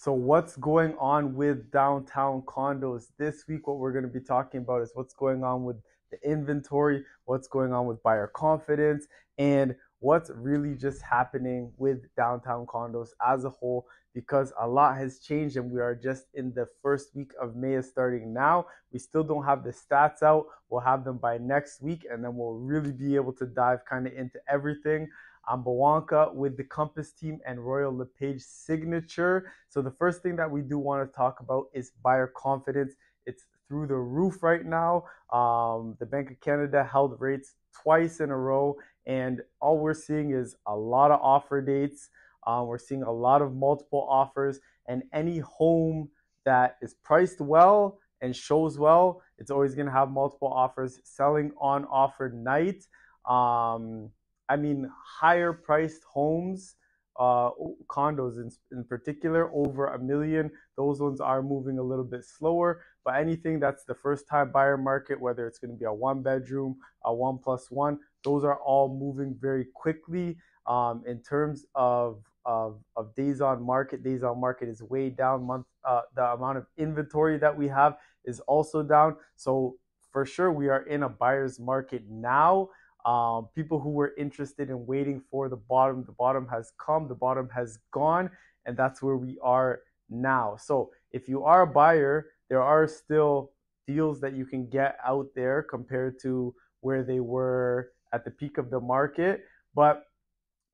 So, what's going on with downtown condos this week? What we're going to be talking about is what's going on with the inventory, what's going on with buyer confidence, and what's really just happening with downtown condos as a whole because a lot has changed and we are just in the first week of May is starting now. We still don't have the stats out. We'll have them by next week and then we'll really be able to dive kind of into everything. I'm Bawanka with the Compass team and Royal LePage signature. So the first thing that we do want to talk about is buyer confidence. It's through the roof right now. Um, the Bank of Canada held rates twice in a row, and all we're seeing is a lot of offer dates. Uh, we're seeing a lot of multiple offers, and any home that is priced well and shows well, it's always going to have multiple offers selling on offer night. Um, I mean, higher priced homes, uh, condos in, in particular, over a million, those ones are moving a little bit slower. But anything that's the first time buyer market, whether it's going to be a one bedroom, a one plus one, those are all moving very quickly. Um, in terms of, of, of days on market, days on market is way down. Month uh, the amount of inventory that we have is also down. So for sure, we are in a buyer's market now. Um, people who were interested in waiting for the bottom, the bottom has come, the bottom has gone, and that's where we are now. So if you are a buyer, there are still deals that you can get out there compared to where they were at the peak of the market, but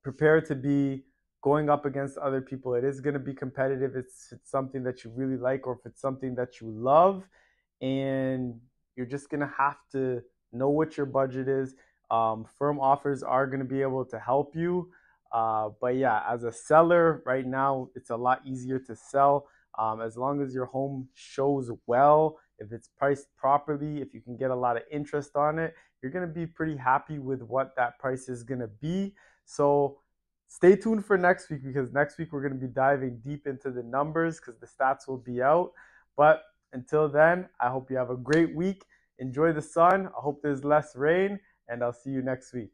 prepare to be going up against other people. It is going to be competitive. It's, it's something that you really like or if it's something that you love, and you're just going to have to know what your budget is um, firm offers are going to be able to help you. Uh, but yeah, as a seller right now, it's a lot easier to sell um, as long as your home shows well. If it's priced properly, if you can get a lot of interest on it, you're going to be pretty happy with what that price is going to be. So stay tuned for next week because next week we're going to be diving deep into the numbers because the stats will be out. But until then, I hope you have a great week. Enjoy the sun. I hope there's less rain and I'll see you next week.